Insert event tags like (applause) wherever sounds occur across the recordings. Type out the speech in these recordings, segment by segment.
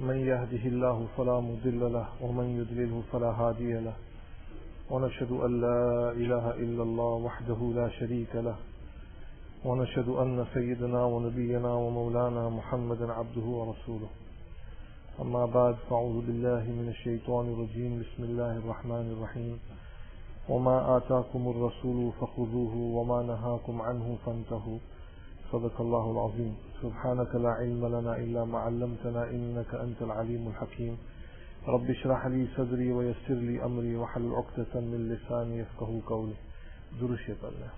من يهده الله فلا مضل له ومن يضلله فلا هادي له. ونشهد أن لا إله إلا الله وحده لا شريك له. ونشهد أن سيدنا ونبينا ومولانا محمدا عبده ورسوله. أما بعد فأعوذ بالله من الشيطان الرجيم. بسم الله الرحمن الرحيم. وما آتاكم الرسول فخذوه وما نهاكم عنه فانتهوا. صدق الله العظيم. سبحانك لا علم لنا إلا ما علمتنا إنك أنت العليم الحكيم. رب اشرح لي صدري ويسر لي أمري وحل عقدة من لساني يفقه قولي. درش الله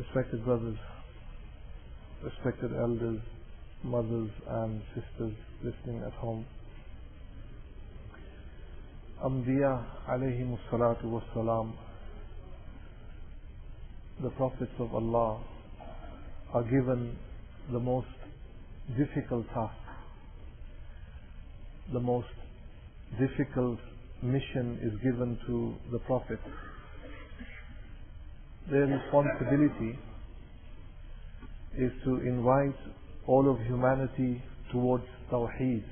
Respected brothers, respected elders, mothers and sisters listening at home. Anbiya alayhi salatu wassalam, the prophets of Allah are given the most difficult task, the most difficult mission is given to the prophets. Their responsibility is to invite all of humanity towards Tawheed.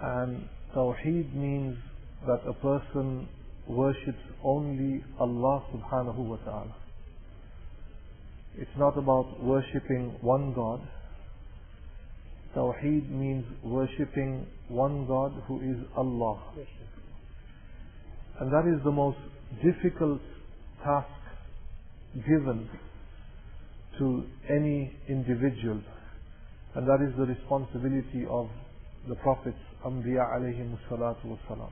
And Tawheed means that a person worships only Allah subhanahu wa ta'ala. It's not about worshipping one God. Tawheed means worshipping one God who is Allah. And that is the most difficult task given to any individual. And that is the responsibility of the prophets, Anbiya alayhi salatu wassalam.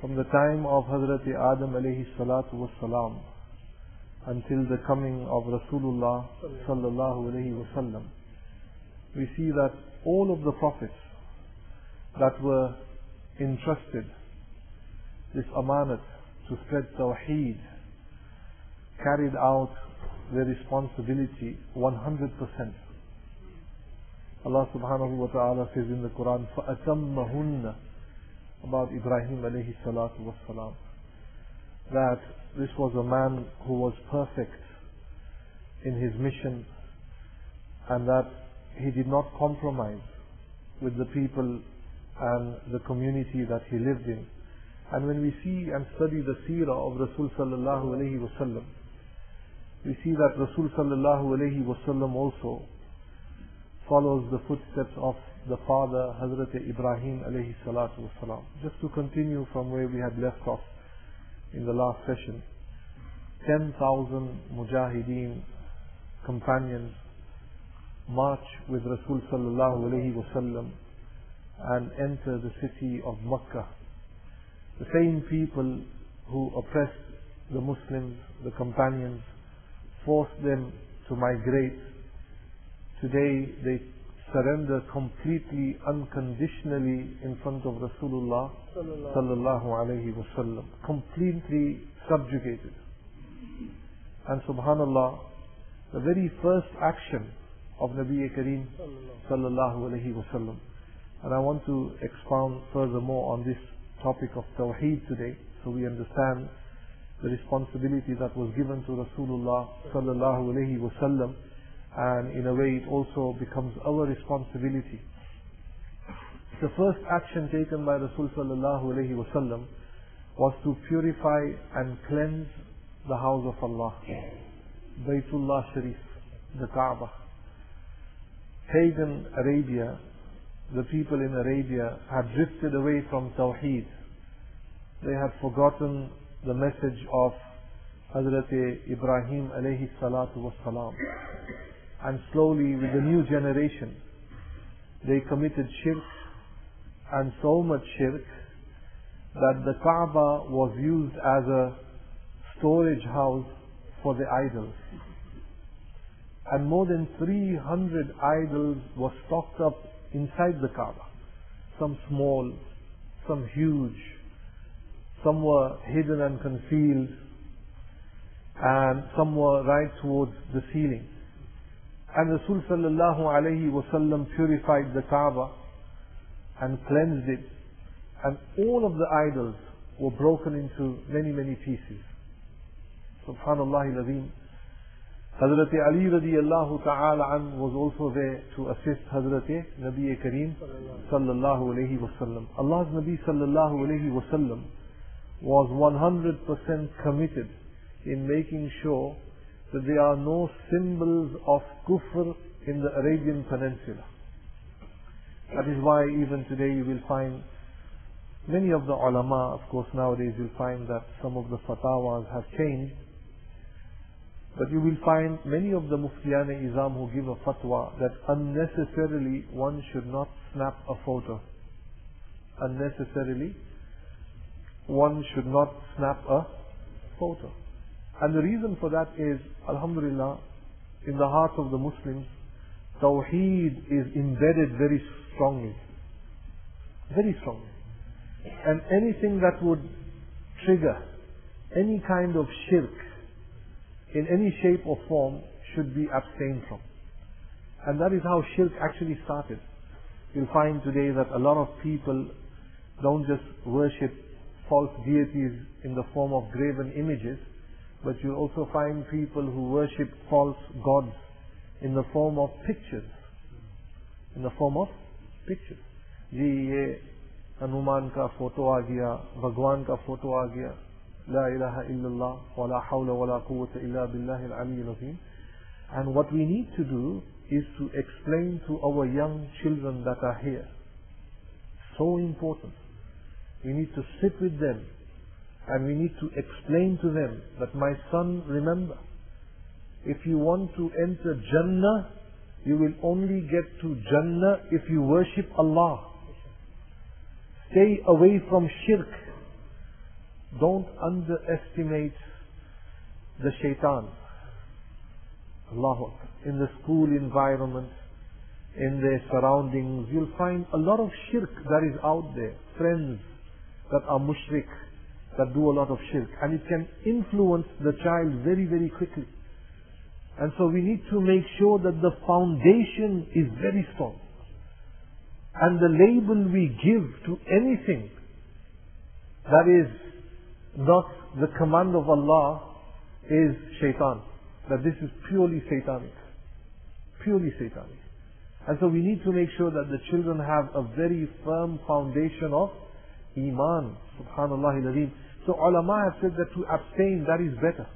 From the time of Hazrat Adam alayhi salatu wassalam until the coming of Rasulullah sallallahu alayhi wasallam, we see that all of the prophets that were entrusted this amanat to spread tawheed carried out their responsibility 100%. Allah subhanahu wa ta'ala says in the Quran, فَأَتَمَّهُنَّ about Ibrahim alayhi salatu wassalam, that this was a man who was perfect in his mission and that he did not compromise with the people and the community that he lived in. And when we see and study the seerah of Rasul sallallahu alayhi wasallam, we see that Rasul sallallahu alayhi wasallam also follows the footsteps of the father Hazrat Ibrahim alayhi salatu wasalam. Just to continue from where we had left off in the last session, 10,000 mujahideen, companions, march with Rasul sallallahu alayhi wasallam and enter the city of Makkah. The same people who oppressed the Muslims, the companions, forced them to migrate. Today they surrender completely, unconditionally in front of Rasulullah sallallahu alayhi wasallam, completely subjugated. And subhanallah, the very first action of Nabi Kareem sallallahu alayhi wasallam. And I want to expound furthermore on this topic of Tawheed today, so we understand the responsibility that was given to Rasulullah sallallahu alayhi wasallam and in a way it also becomes our responsibility. The first action taken by Rasul sallallahu alayhi wasallam was to purify and cleanse the house of Allah, Baytullah Sharif, the Kaaba. Pagan Arabia, the people in Arabia had drifted away from Tawheed. They had forgotten the message of Hazrat Ibrahim alayhi salatu wasalam. And slowly with the new generation, they committed shirk and so much shirk that the Kaaba was used as a storage house for the idols. and more than 300 idols were stocked up inside the Kaaba. Some small, some huge, some were hidden and concealed, and some were right towards the ceiling. And Rasul sallallahu alayhi wasallam purified the Kaaba and cleansed it, and all of the idols were broken into many, many pieces. Subhanallah al-Azim. Hazrat Ali radiallahu ta'ala an was also there to assist Hazrat Nabi Kareem sallallahu alayhi wasallam. Allah's Nabi sallallahu alayhi wasallam was 100% committed in making sure that there are no symbols of kufr in the Arabian Peninsula. That is why even today you will find many of the ulama, of course nowadays you'll find that some of the fatawas have changed, but you will find many of the Muftiyan Izam who give a fatwa that unnecessarily one should not snap a photo. Unnecessarily one should not snap a photo. And the reason for that is, Alhamdulillah, in the heart of the Muslims, Tawheed is embedded very strongly. Very strongly. And anything that would trigger any kind of shirk in any shape or form should be abstained from. And that is how shirk actually started. You'll find today that a lot of people don't just worship false deities in the form of graven images, but you'll also find people who worship false gods in the form of pictures. In the form of pictures. जी ये हनुमान का photo आ गया भगवान का photo आ गया ला इलाहा इल्लल्लाह वला हौला वला कुव्वत इल्ला बिल्लाह अली अज़ीम and what we need to do is to explain to our young children that are here so important we need to sit with them and we need to explain to them that my son, remember, if you want to enter Jannah, you will only get to Jannah if you worship Allah. Stay away from shirk. Don't underestimate the shaitan. Allahu In the school environment, in their surroundings, you'll find a lot of shirk that is out there. Friends that are mushrik, that do a lot of shirk. And it can influence the child very, very quickly. And so we need to make sure that the foundation is very strong. And the label we give to anything that is not the command of Allah is shaitan. That this is purely satanic. Purely satanic. And so we need to make sure that the children have a very firm foundation of Iman. Subhanallah al So ulama have said that to abstain, that is better.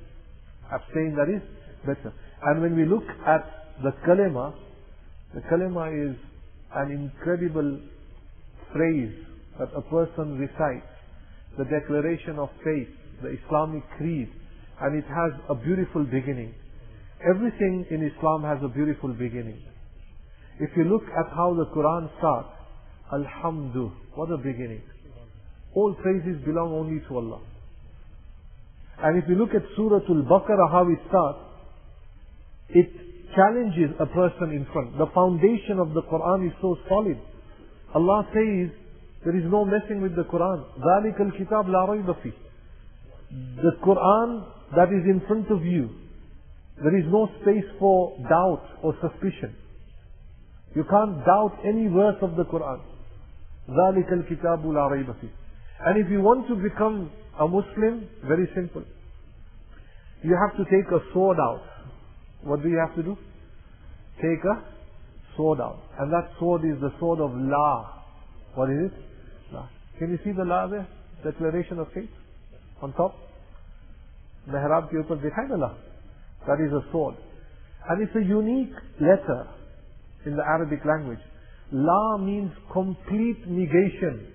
Abstain, that is better. And when we look at the kalima, the kalima is an incredible phrase that a person recites. The declaration of faith, the Islamic creed, and it has a beautiful beginning. Everything in Islam has a beautiful beginning. If you look at how the Quran starts, Alhamdu, what a beginning. All praises belong only to Allah. And if you look at Surah Al-Baqarah, how it starts, it challenges a person in front. The foundation of the Quran is so solid. Allah says, there is no messing with the Quran. ذَلِكَ الْكِتَابِ لَا رَيْبَ فِيهِ The Quran that is in front of you, there is no space for doubt or suspicion. You can't doubt any verse of the Quran. ذَلِكَ الْكِتَابُ لَا رَيْبَ فِيهِ and if you want to become a Muslim, very simple. You have to take a sword out. What do you have to do? Take a sword out. And that sword is the sword of La. What is it? La. Can you see the La there? Declaration of faith? On top? Mehrab ke upar dikhai na La? That is a sword. And it's a unique letter in the Arabic language. La means complete negation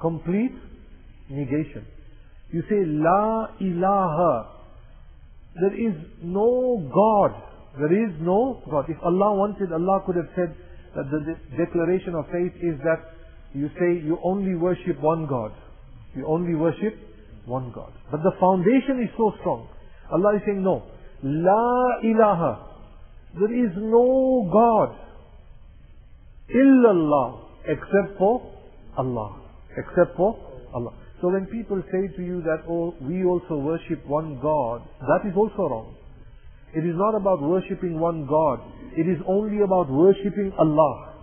complete negation. You say La ilaha. There is no God. There is no God. If Allah wanted, Allah could have said that the declaration of faith is that you say you only worship one God. You only worship one God. But the foundation is so strong. Allah is saying no. La ilaha. There is no God illallah except for Allah. Except for Allah. So when people say to you that, oh, we also worship one God, that is also wrong. It is not about worshipping one God. It is only about worshipping Allah.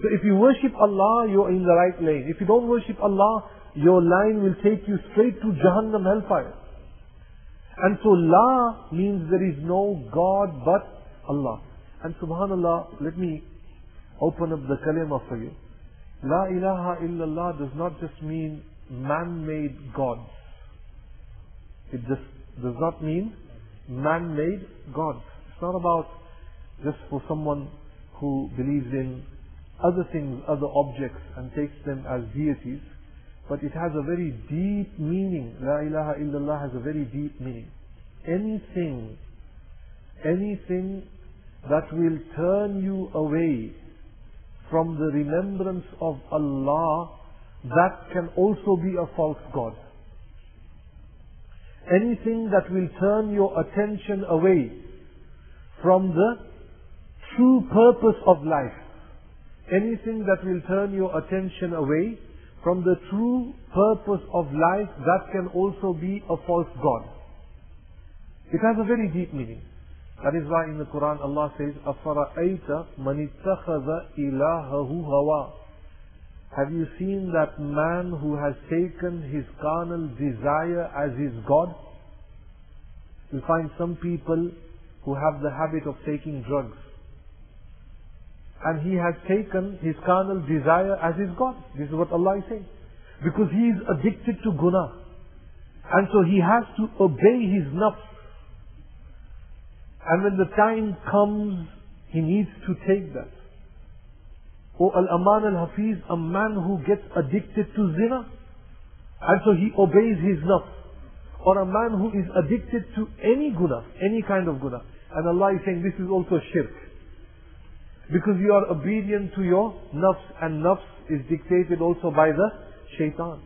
So if you worship Allah, you're in the right lane. If you don't worship Allah, your line will take you straight to Jahannam hellfire. And so La means there is no God but Allah. And subhanallah, let me open up the kalima for you. La ilaha illallah does not just mean man-made gods. It just does not mean man-made gods. It's not about just for someone who believes in other things, other objects and takes them as deities. But it has a very deep meaning. La ilaha illallah has a very deep meaning. Anything, anything that will turn you away from the remembrance of Allah, that can also be a false God. Anything that will turn your attention away from the true purpose of life, anything that will turn your attention away from the true purpose of life, that can also be a false God. It has a very deep meaning. That is why in the Quran Allah says, أَفَرَأَيْتَ مَنِ اتَّخَذَ إِلَهَهُ هَوَى Have you seen that man who has taken his carnal desire as his God? You find some people who have the habit of taking drugs. And he has taken his carnal desire as his God. This is what Allah is saying. Because he is addicted to guna. And so he has to obey his nafs. And when the time comes, he needs to take that. Or Al-Aman al-Hafiz, a man who gets addicted to zina, and so he obeys his nafs. Or a man who is addicted to any guna, any kind of guna. And Allah is saying this is also shirk. Because you are obedient to your nafs, and nafs is dictated also by the shaitan.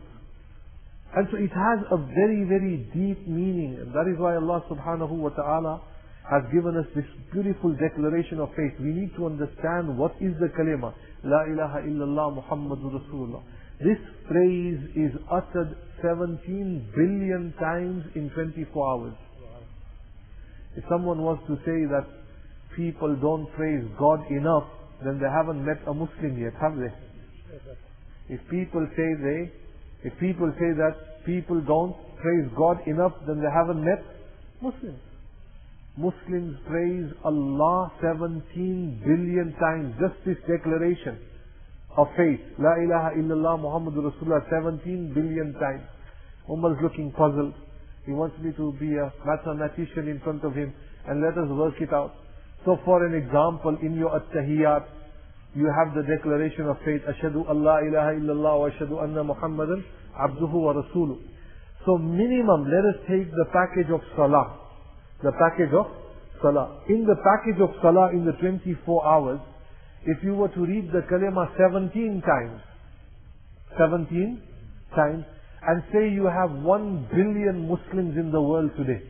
And so it has a very, very deep meaning. And that is why Allah subhanahu wa ta'ala has given us this beautiful declaration of faith. We need to understand what is the kalima. La ilaha illallah Muhammadur Rasulullah. This phrase is uttered 17 billion times in 24 hours. If someone was to say that people don't praise God enough, then they haven't met a Muslim yet, have they? If people say they, if people say that people don't praise God enough, then they haven't met Muslims. Muslims praise Allah 17 billion times. Just this declaration of faith. La ilaha illallah Muhammadur Rasulullah 17 billion times. Umar is looking puzzled. He wants me to be a mathematician in front of him and let us work it out. So for an example, in your at-tahiyyat, you have the declaration of faith, Ashadu Allah ilaha illallah wa ashadu anna Muhammadan abduhu wa rasuluh. So minimum, let us take the package of salah the package of salah. In the package of salah in the 24 hours, if you were to read the kalima 17 times, 17 times, and say you have 1 billion Muslims in the world today,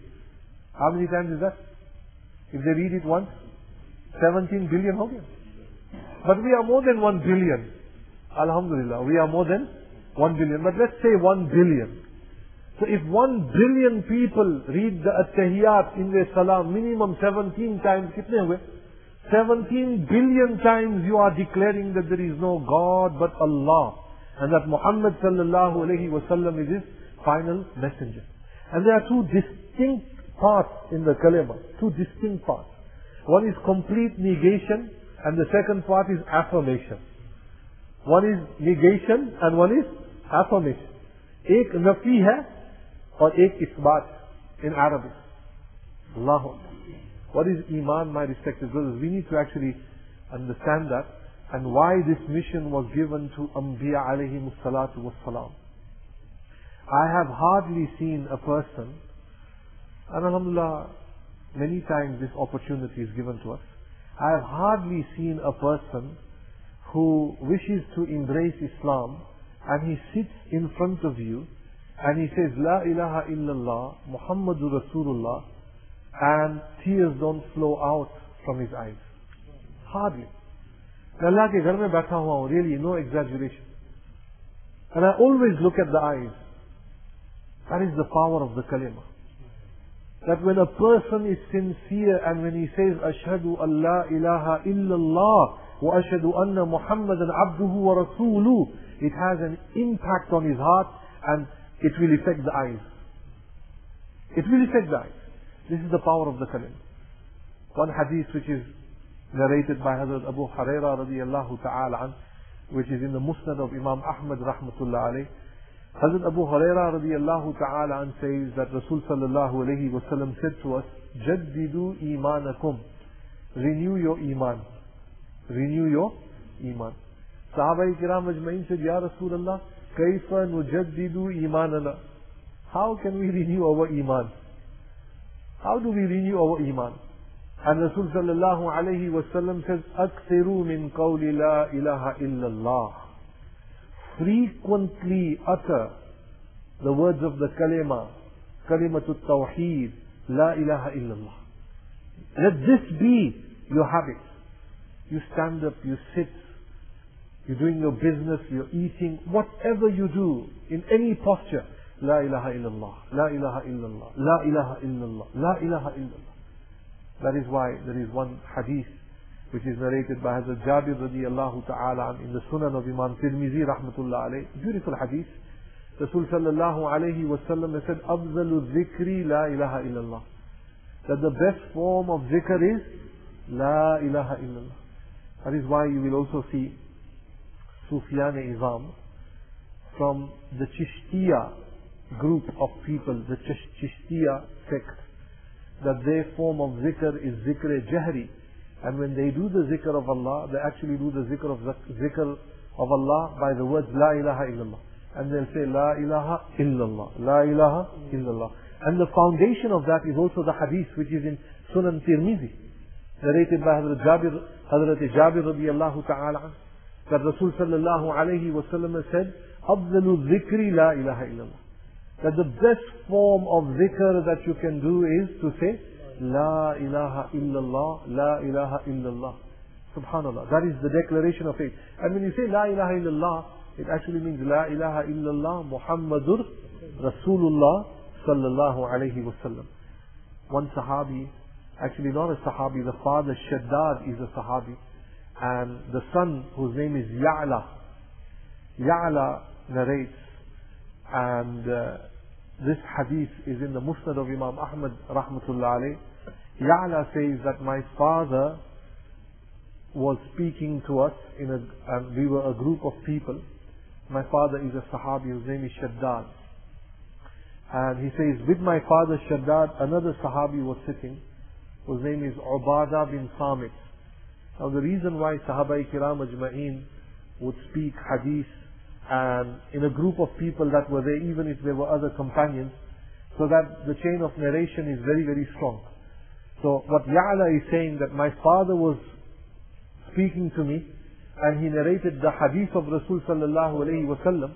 how many times is that? If they read it once, 17 billion ho But we are more than 1 billion. Alhamdulillah, we are more than 1 billion. But let's say 1 billion. So if one billion people read the At-Tahiyyat in their salam minimum 17 times, 17 billion times you are declaring that there is no God but Allah and that Muhammad sallallahu alayhi wasallam is his final messenger. And there are two distinct parts in the kalima, two distinct parts. One is complete negation and the second part is affirmation. One is negation and one is affirmation. ایک نفی ہے और एक isbat in Arabic. Allahu What is Iman, my respected brothers? We need to actually understand that and why this mission was given to Anbiya alayhi salatu wassalam. I have hardly seen a person, and Alhamdulillah, many times this opportunity is given to us. I have hardly seen a person who wishes to embrace Islam and he sits in front of you and he says, La ilaha illallah, Muhammadur Rasulullah, and tears don't flow out from his eyes. Hardly. मैं अल्लाह के घर में बैठा हुआ हूं really no exaggeration and I always look at the eyes that is the power of the kalima that when a person is sincere and when he says ashhadu an la ilaha illallah wa ashhadu anna muhammadan abduhu wa rasuluh it has an impact on his heart and it will affect the eyes it will affect the eyes this is the power of the kalima one hadith which is narrated by Hazrat Abu Huraira radiallahu ta'ala which is in the Musnad of Imam Ahmad rahmatullah alayh. Hazrat Abu Huraira radiallahu ta'ala says that Rasul sallallahu alayhi wa sallam said to us, Jaddidu imanakum. Renew your iman. Renew your iman. Sahaba kiram said, Ya Rasulullah, kayfa nujaddidu imanana. How can we renew our iman? How do we renew our iman? And Rasul sallallahu alayhi wa sallam says, أكثروا من قول لا إله إلا الله. Frequently utter the words of the kalima, kalimatul tawheed, la ilaha illallah. Let this be your habit. You stand up, you sit, you're doing your business, you're eating, whatever you do, in any posture, La ilaha illallah, La ilaha illallah, La ilaha illallah, La ilaha illallah. That is why there is one hadith which is narrated by Hazrat Jabir radiallahu ta'ala in the Sunan of Imam Tirmizi rahmatullah alayh. Beautiful hadith. Rasul sallallahu alayhi wa sallam said, Afzalu zikri la ilaha illallah. That the best form of zikr is La ilaha illallah. That is why you will also see Sufiyan Izam from the Chishtiya group of people, the Chishtiya sect that their form of zikr is zikr jahri. And when they do the zikr of Allah, they actually do the zikr of zikr of Allah by the words La ilaha illallah. And they'll say La ilaha illallah, La ilaha illallah. And the foundation of that is also the hadith which is in Sunan Tirmizi, narrated by Hazrat Jabir, Hazrat Jabir radiallahu ta'ala, that Rasul sallallahu alayhi wa sallam has said, أفضل الذكر لا إله إلا الله that the best form of zikr that you can do is to say La ilaha illallah, La ilaha illallah. Subhanallah. That is the declaration of faith. And when you say La ilaha illallah, it actually means La ilaha illallah Muhammadur Rasulullah sallallahu alayhi wasallam. One sahabi, actually not a sahabi, the father Shaddad is a sahabi. And the son whose name is Ya'la. Ya'la narrates and uh, this hadith is in the Musnad of Imam Ahmad rahmatullah alayh. Ya'la says that my father was speaking to us in a, and we were a group of people. My father is a Sahabi whose name is Shaddad. And he says, with my father Shaddad, another Sahabi was sitting, whose name is Ubadah bin Samit. Now the reason why Sahaba Kiram Ajma'een would speak hadith and in a group of people that were there, even if there were other companions, so that the chain of narration is very, very strong. So what Ya'la is saying that my father was speaking to me, and he narrated the hadith of Rasul sallallahu wasallam,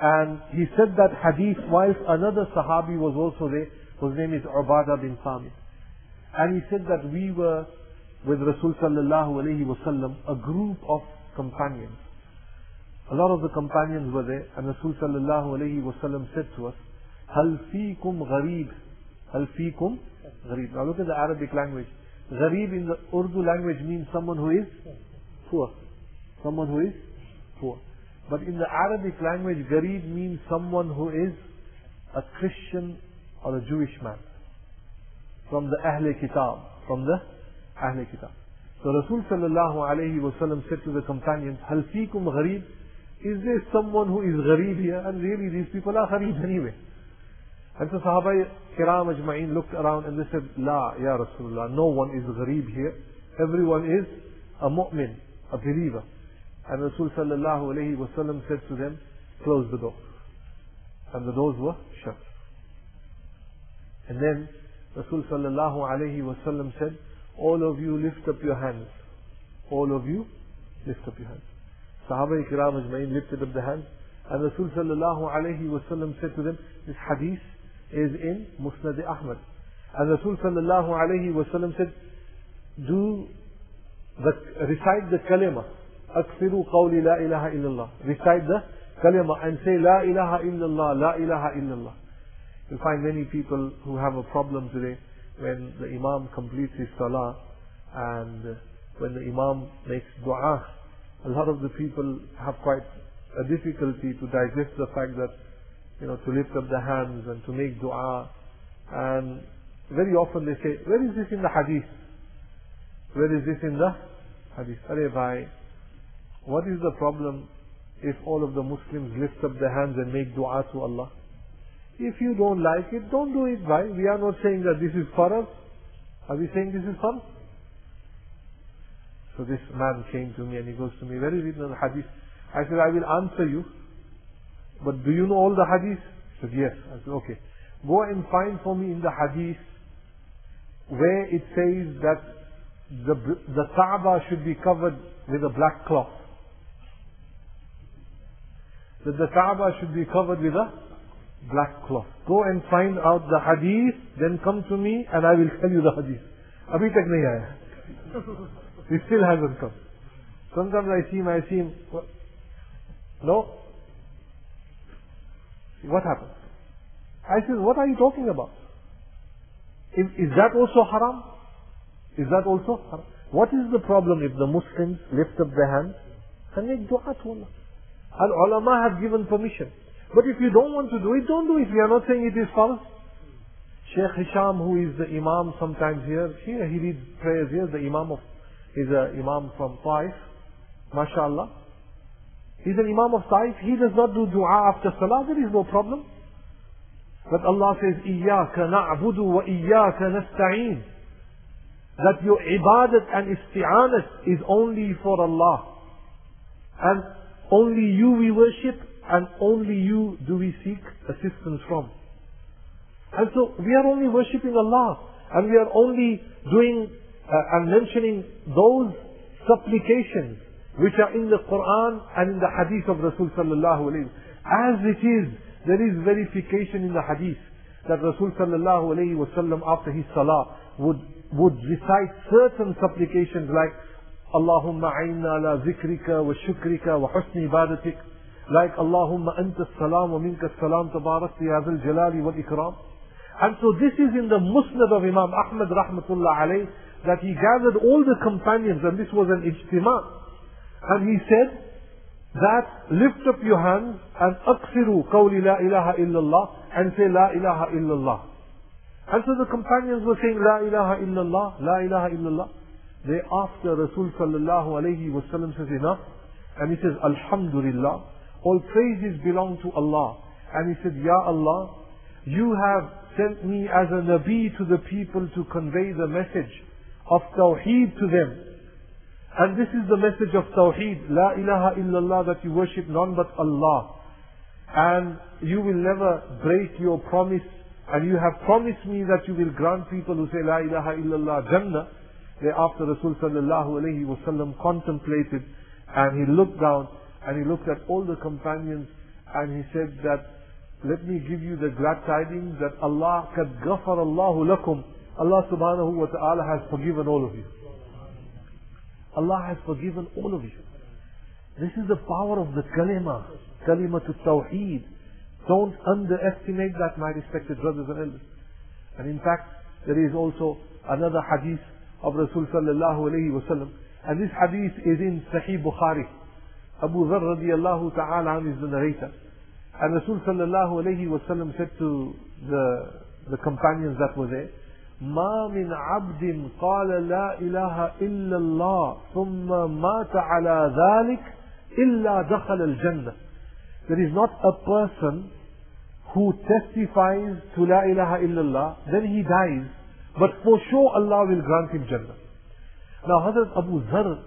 and he said that hadith whilst another Sahabi was also there, whose name is Ubadah bin Samit. And he said that we were with Rasul sallallahu alayhi wasallam, a group of companions. A lot of the companions were there, and Rasul sallallahu alayhi wasallam said to us, هل فيكم غريب هل فيكم غريب Now look at the Arabic language. Gharib in the Urdu language means someone who is poor. Someone who is poor. But in the Arabic language, Gharib means someone who is a Christian or a Jewish man. From the Ahle Kitab. From the Ahl Kitab. So Rasul sallallahu alayhi wa sallam said to the companions, Hal fikum gharib? Is there someone who is gharib here? And really these people are gharib anyway. And so Sahaba kiram ajma'in looked around and they said, La, ya Rasulullah, no one is gharib here. Everyone is a mu'min, a believer. And Rasul sallallahu alayhi wa sallam said to them, close the door. And the doors were shut. And then Rasul sallallahu alayhi wa sallam said, all of you lift up your hands. All of you lift up your hands. Sahaba Ikram Ajmain lifted up the hands. And Rasul sallallahu said to them, this hadith is in Musnad Ahmad. And Rasul sallallahu said, do the, recite the kalima. Aksiru qawli la ilaha illallah. Recite the kalima and say la ilaha illallah, la ilaha illallah. You find many people who have a problem today when the Imam completes his salah and when the Imam makes dua. A lot of the people have quite a difficulty to digest the fact that, you know, to lift up the hands and to make dua. And very often they say, where is this in the hadith? Where is this in the hadith? Arey what is the problem if all of the Muslims lift up their hands and make dua to Allah? If you don't like it, don't do it, bhai. We are not saying that this is for us. Are we saying this is farz? So this man came to me and he goes to me, in the hadith? I said, I will answer you. But do you know all the hadith? He said, yes. I said, okay. Go and find for me in the hadith where it says that the, the Kaaba should be covered with a black cloth. That the Kaaba should be covered with a black cloth. Go and find out the hadith, then come to me and I will tell you the hadith. Abhi tak nahi aaya. He still hasn't come. Sometimes I see him, I see him. What? No? What happened? I said, what are you talking about? Is, is that also haram? Is that also haram? What is the problem if the Muslims lift up their hands and make dua to? Al ulama have given permission. But if you don't want to do it, don't do it. We are not saying it is farz. Sheikh Hisham, who is the Imam sometimes here, here he reads prayers here, the Imam of, is an Imam from Taif, mashallah. He's an Imam of Taif, he does not do dua after salah, there is no problem. But Allah says, إِيَّاكَ نَعْبُدُ وَإِيَّاكَ نَسْتَعِينَ That your ibadat and isti'anat is only for Allah. And only you we worship and only you do we seek assistance from. And so we are only worshipping Allah and we are only doing uh, and mentioning those supplications which are in the Quran and in the Hadith of Rasul sallallahu alayhi As it is, there is verification in the Hadith that Rasul sallallahu alayhi wasallam after his salah would, would recite certain supplications like Allahumma a'inna ala zikrika wa shukrika wa husni ibadatik like Allahumma anta salam wa minka salam tabarakti ya dhal jalali ikram and so this is in the musnad of Imam Ahmad rahmatullah alayh that he gathered all the companions and this was an ijtima. And he said that lift up your hands and aksiru qawli la ilaha illallah and say la ilaha illallah. And so the companions were saying la ilaha illallah, la ilaha illallah. Thereafter Rasul sallallahu alayhi wasallam says enough. And he says Alhamdulillah, all praises belong to Allah. And he said, Ya Allah, you have sent me as a Nabi to the people to convey the message of Tawheed to them. And this is the message of Tawheed, La ilaha illallah, that you worship none but Allah. And you will never break your promise. And you have promised me that you will grant people who say La ilaha illallah Jannah. Thereafter Rasul sallallahu alayhi wasallam contemplated and he looked down and he looked at all the companions and he said that let me give you the glad tidings that Allah Allahu lakum. Allah subhanahu wa ta'ala has forgiven all of you. Allah has forgiven all of you. This is the power of the kalima, kalima to tawheed. Don't underestimate that, my respected brothers and elders. And in fact, there is also another hadith of Rasul sallallahu alayhi wa. And this hadith is in Sahih Bukhari. Abu Dharr radiallahu ta'ala is the narrator. And Rasul sallallahu alayhi wa sallam said to the, the companions that were there, ما من عبد قال لا إله إلا الله ثم مات على ذلك إلا دخل الجنة. There is not a person who testifies to La ilaha illallah, then he dies, but for sure Allah will grant him Jannah. Now Hazrat Abu Dharr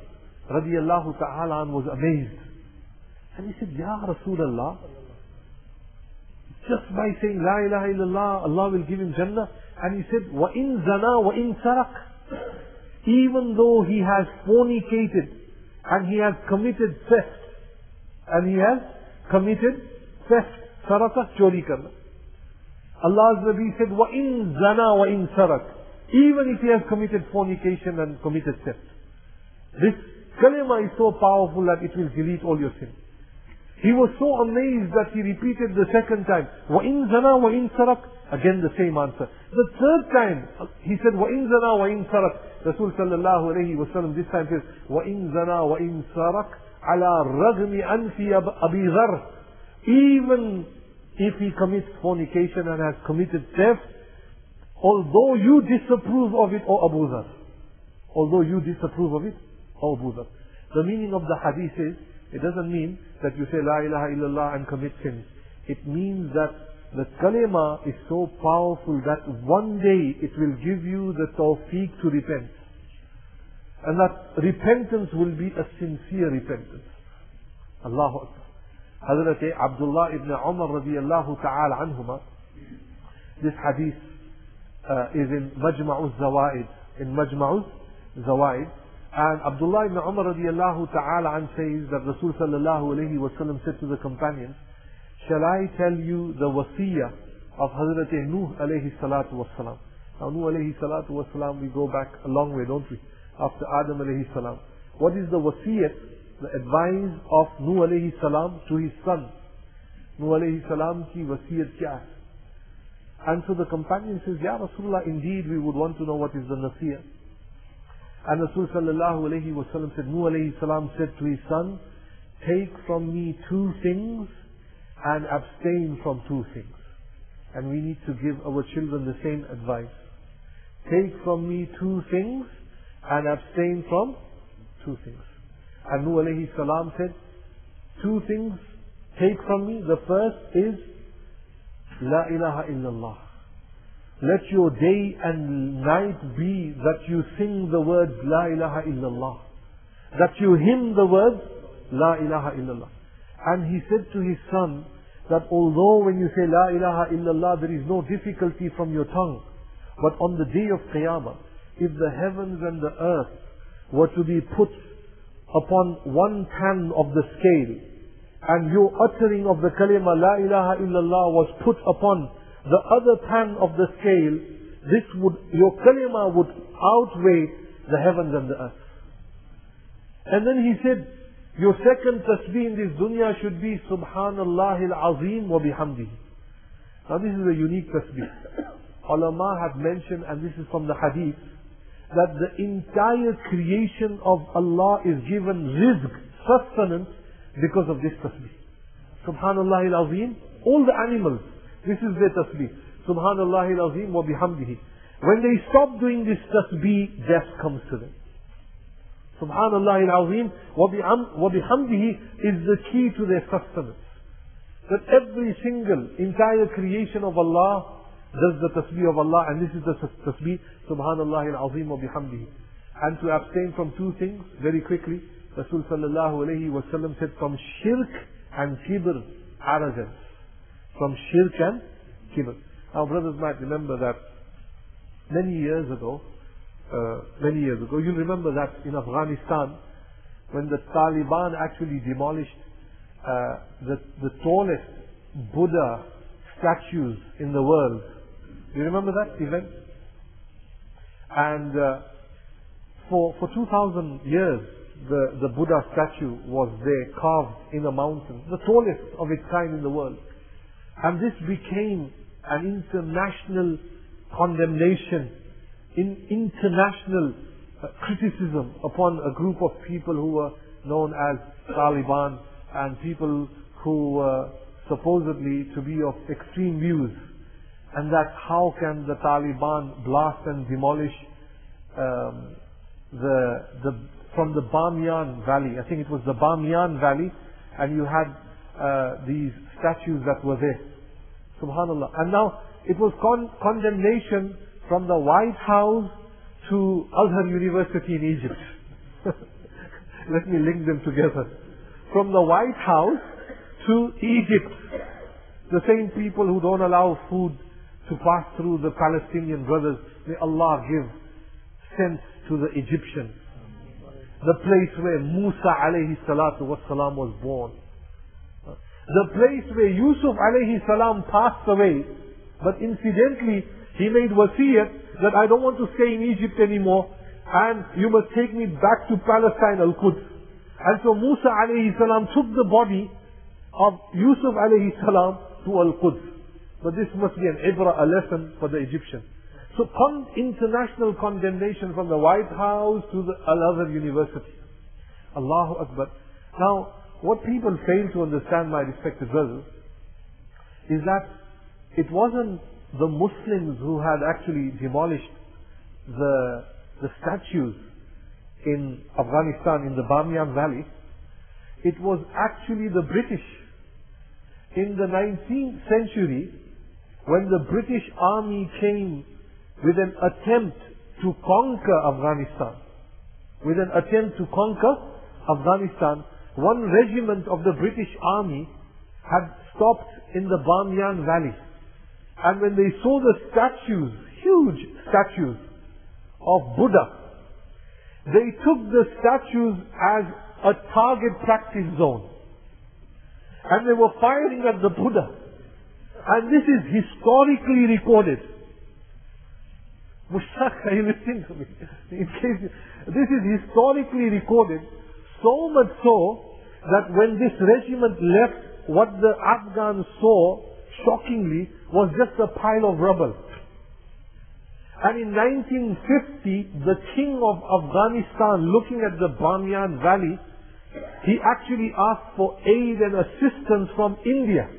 radiallahu ta'ala was amazed. And he said, Ya Rasulullah, just by saying La ilaha illallah, Allah will give him Jannah. And he said, Wa in zana wa in sarak. Even though he has fornicated and he has committed theft, and he has committed theft, saraka, chori karna. Allah's Nabi said, Wa in zana wa in sarak. Even if he has committed fornication and committed theft. This kalima is so powerful that it will delete all your sins. He was so amazed that he repeated the second time, وَإِن زَنَا وَإِن سَرَكَ Again the same answer. The third time, he said, وَإِن زَنَا وَإِن سَرَكَ Rasul sallallahu alayhi wa sallam this time says, وَإِن زَنَا وَإِن سَرَكَ عَلَى رَغْمِ أَنْفِ أَبِي ذَرٍ Even if he commits fornication and has committed theft, although you disapprove of it, O Abu Dhar, although you disapprove of it, O Abu. The meaning of the hadith is, it doesn't mean that you say La ilaha illallah and commit sins. It means that the kalima is so powerful that one day it will give you the tawfiq to repent. And that repentance will be a sincere repentance. Allahu Akbar. Hazrat Abdullah ibn Umar radiallahu ta'ala anhuma, this hadith uh, is in Majma'uz Zawaid, in Majma'uz Zawaid, and Abdullah ibn Umar radiallahu ta'ala says that Rasul sallallahu alayhi wa sallam said to the companions, Shall I tell you the wasiyah of Hazrat Nuh alayhi salatu wasalam? Now Nuh alayhi salatu wasalam, we go back a long way, don't we? After Adam alayhi salam. What is the wasiyah, the advice of Nuh alayhi salam to his son? Nuh alayhi salam ki wasiyat kya? And so the companion says, Ya Rasulullah, indeed we would want to know what is the wasiyah. And Rasul sallallahu alayhi wa sallam said, Nuh alayhi salam said to his son, take from me two things and abstain from two things. And we need to give our children the same advice. Take from me two things and abstain from two things. And Nuh alayhi salam said, two things take from me. The first is, La ilaha illallah. Let your day and night be that you sing the words La ilaha illallah. That you hymn the words La ilaha illallah. And he said to his son that although when you say La ilaha illallah there is no difficulty from your tongue, but on the day of Qiyamah, if the heavens and the earth were to be put upon one pan of the scale, and your uttering of the kalima La ilaha illallah was put upon the other pan of the scale, this would, your kalima would outweigh the heavens and the earth. And then he said, your second tasbih in this dunya should be Subhanallah al-Azim wa bihamdihi. Now this is a unique tasbih. Ulama have mentioned, and this is from the hadith, that the entire creation of Allah is given rizq, sustenance, because of this tasbih. Subhanallah al-Azim, all the animals, this is their tasbih. Subhanallah al-Azim wa bihamdihi. When they stop doing this tasbih, death comes to them. Subhanallah al-Azim wa bihamdihi is the key to their sustenance. That every single entire creation of Allah does the tasbih of Allah and this is the tasbih Subhanallah al-Azim wa bihamdihi. And to abstain from two things, very quickly, Rasul sallallahu alayhi wa sallam said from shirk and kibr, arrogance. From shirk and kibr. Our brothers might remember that many years ago, uh, many years ago. You remember that in Afghanistan, when the Taliban actually demolished uh, the, the tallest Buddha statues in the world. Do you remember that event? And uh, for, for 2,000 years, the, the Buddha statue was there carved in a mountain, the tallest of its kind in the world. And this became an international condemnation in international criticism upon a group of people who were known as Taliban and people who were supposedly to be of extreme views and that how can the Taliban blast and demolish um, the, the, from the Bamiyan Valley, I think it was the Bamiyan Valley, and you had uh, these statues that were there. Subhanallah. And now it was con- condemnation from the White House to Azhar University in Egypt. (laughs) Let me link them together. From the White House to Egypt. The same people who don't allow food to pass through the Palestinian brothers, may Allah give sense to the Egyptians. The place where Musa alayhi salatu was born. The place where Yusuf alayhi salam passed away But incidentally, he made wasiyat that I don't want to stay in Egypt anymore and you must take me back to Palestine, Al-Quds. And so Musa alayhi salam took the body of Yusuf alayhi salam to Al-Quds. But this must be an ibra, a lesson for the Egyptians. So con- international condemnation from the White House to the Al-Azhar University. Allahu Akbar. Now, what people fail to understand, my respected brothers, is that it wasn't the Muslims who had actually demolished the, the statues in Afghanistan, in the Bamiyan Valley. It was actually the British. In the 19th century, when the British army came with an attempt to conquer Afghanistan, with an attempt to conquer Afghanistan, one regiment of the British army had stopped in the Bamiyan Valley. And when they saw the statues, huge statues of Buddha, they took the statues as a target practice zone. And they were firing at the Buddha. And this is historically recorded. Mushtaq, are you listening to me? This is historically recorded, so much so that when this regiment left, what the Afghans saw, shockingly, was just a pile of rubble. And in 1950, the king of Afghanistan, looking at the Bamiyan Valley, he actually asked for aid and assistance from India.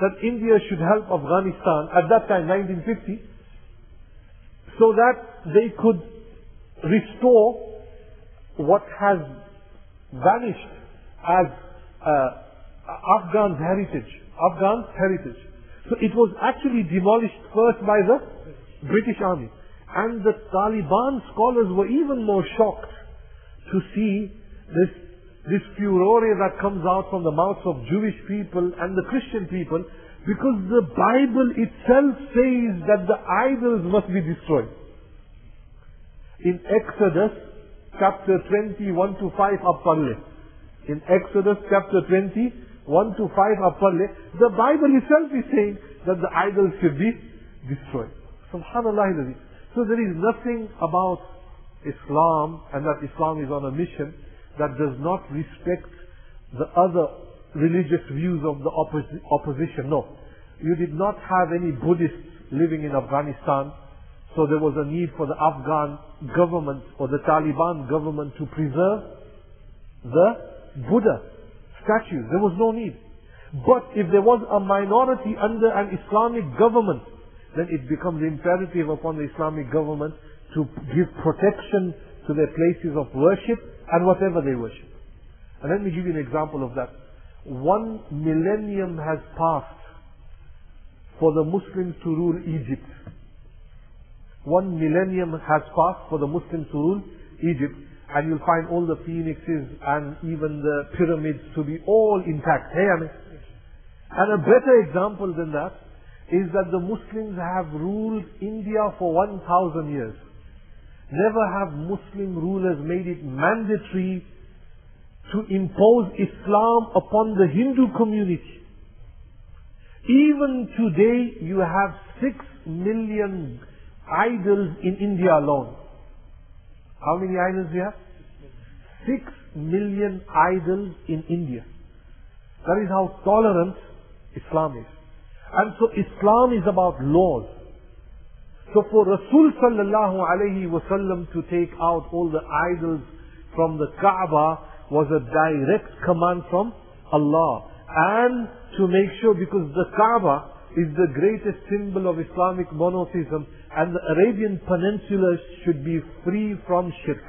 That India should help Afghanistan, at that time, 1950, so that they could restore what has vanished as uh, Afghan's heritage. Afghan's heritage. So it was actually demolished first by the British Army. And the Taliban scholars were even more shocked to see this, this furore that comes out from the mouths of Jewish people and the Christian people because the Bible itself says that the idols must be destroyed. In Exodus chapter 20, 1 to 5 Appalle. In Exodus chapter 20, 1 to 5 Appalle, the Bible itself is saying that the idols should be destroyed. Subhanallah. So there is nothing about Islam and that Islam is on a mission that does not respect the other religious views of the opposi- opposition. No. You did not have any Buddhists living in Afghanistan, so there was a need for the Afghan government or the Taliban government to preserve the Buddha statues. There was no need. But if there was a minority under an Islamic government, then it becomes imperative upon the Islamic government to give protection to their places of worship and whatever they worship. And let me give you an example of that. One millennium has passed for the Muslims to rule Egypt. One millennium has passed for the Muslims to rule Egypt, and you'll find all the phoenixes and even the pyramids to be all intact. Hey, mean, and a better example than that is that the Muslims have ruled India for 1,000 years. Never have Muslim rulers made it mandatory to impose Islam upon the Hindu community. Even today, you have six million idols in India alone. How many idols do you have? Six million idols in India. That is how tolerant Islam is. And so Islam is about laws. So for Rasul sallallahu alayhi wasallam to take out all the idols from the Kaaba was a direct command from Allah. And to make sure, because the Kaaba is the greatest symbol of Islamic monotheism, and the Arabian Peninsula should be free from shirk.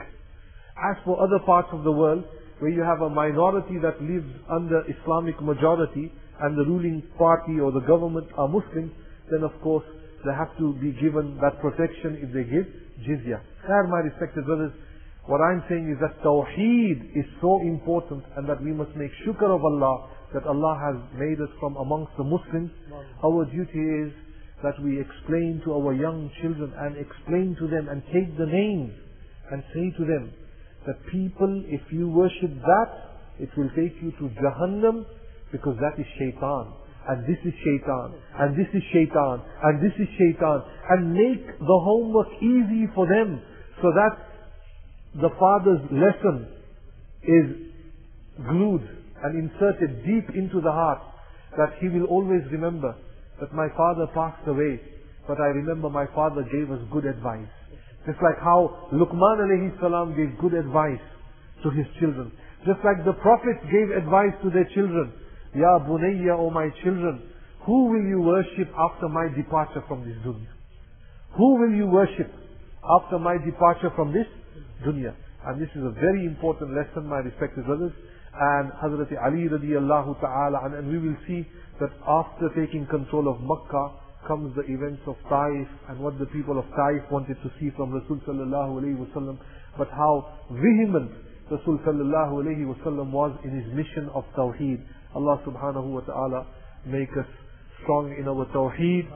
As for other parts of the world, where you have a minority that lives under Islamic majority, and the ruling party or the government are Muslims, then of course they have to be given that protection if they give jizya. There, my respected brothers, what I'm saying is that Tawheed is so important and that we must make shukr of Allah that Allah has made us from amongst the Muslims. Our duty is that we explain to our young children and explain to them and take the names and say to them that people, if you worship that, it will take you to Jahannam because that is shaitan. and this is shaitan, and this is shaitan, and this is shaitan, and make the homework easy for them so that the father's lesson is glued and inserted deep into the heart that he will always remember that my father passed away, but I remember my father gave us good advice. Just like how Luqman alayhi salam gave good advice to his children. Just like the prophets gave advice to their children. Ya bunayya, O my children, who will you worship after my departure from this dunya? Who will you worship after my departure from this dunya? And this is a very important lesson, my respected brothers. And Hazrat Ali radiallahu ta'ala, and, we will see that after taking control of Makkah, comes the events of Taif and what the people of Taif wanted to see from Rasul sallallahu alayhi wasallam, but how vehement Rasul sallallahu alayhi wasallam was in his mission of Tawheed. Allah subhanahu wa ta'ala make us strong in our Tawheed.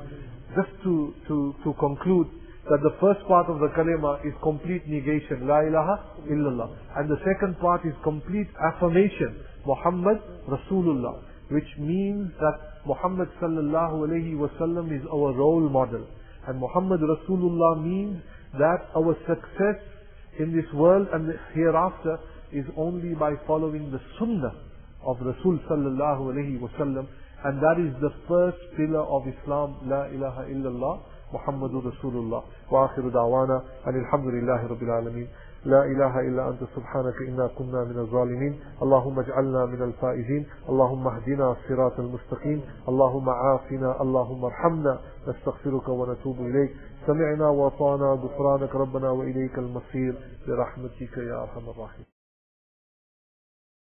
Just to, to, to conclude, that the first part of the kalima is complete negation, La ilaha illallah. And the second part is complete affirmation, Muhammad Rasulullah, which means that Muhammad sallallahu alayhi wasallam is our role model. And Muhammad Rasulullah means that our success in this world and hereafter is only by following the sunnah of Rasul sallallahu alayhi wasallam. And that is the first pillar of Islam, La ilaha illallah. محمد رسول الله. وآخر دعوانا أن الحمد لله رب العالمين. لا إله إلا أنت سبحانك إنا كنا من الظالمين. اللهم اجعلنا من الفائزين. اللهم اهدنا الصراط المستقيم. اللهم عافنا. اللهم ارحمنا. نستغفرك ونتوب إليك. سمعنا وأطعنا غفرانك. ربنا وإليك المصير. برحمتك يا أرحم الراحمين.